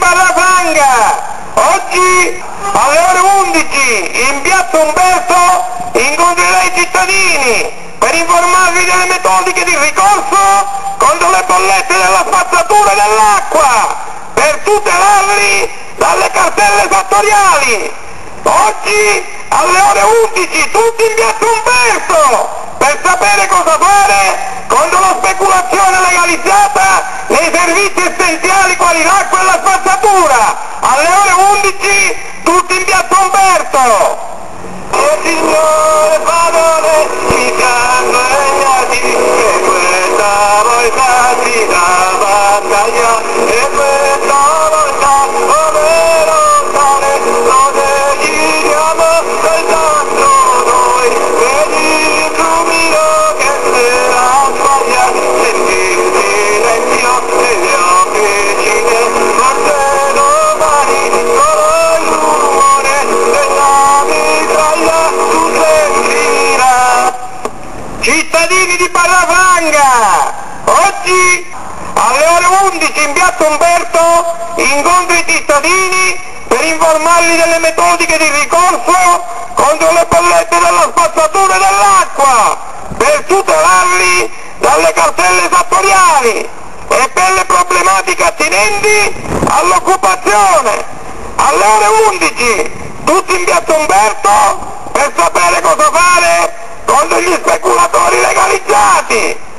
Barrafanga, oggi alle ore 11 in piazza Umberto incontrerai i cittadini per informarvi delle metodiche di ricorso contro le bollette della spazzatura e dell'acqua, per tutelarli dalle cartelle fattoriali. Oggi alle ore 11 tutti in piazza Umberto per sapere cosa fare contro la speculazione legalizzata nei servizi essenziali quali l'acqua e la spazzatura. Alle ore 11 tutti in piazza Umberto. Cittadini di Parrafranga, oggi alle ore 11 in piazza Umberto incontro i cittadini per informarli delle metodiche di ricorso contro le bollette della spazzatura e dell'acqua, per tutelarli dalle cartelle fattoriali e per le problematiche attinenti all'occupazione. Alle ore 11 tutti in piazza Umberto per sapere cosa fare contro gli speculatori legalizzati.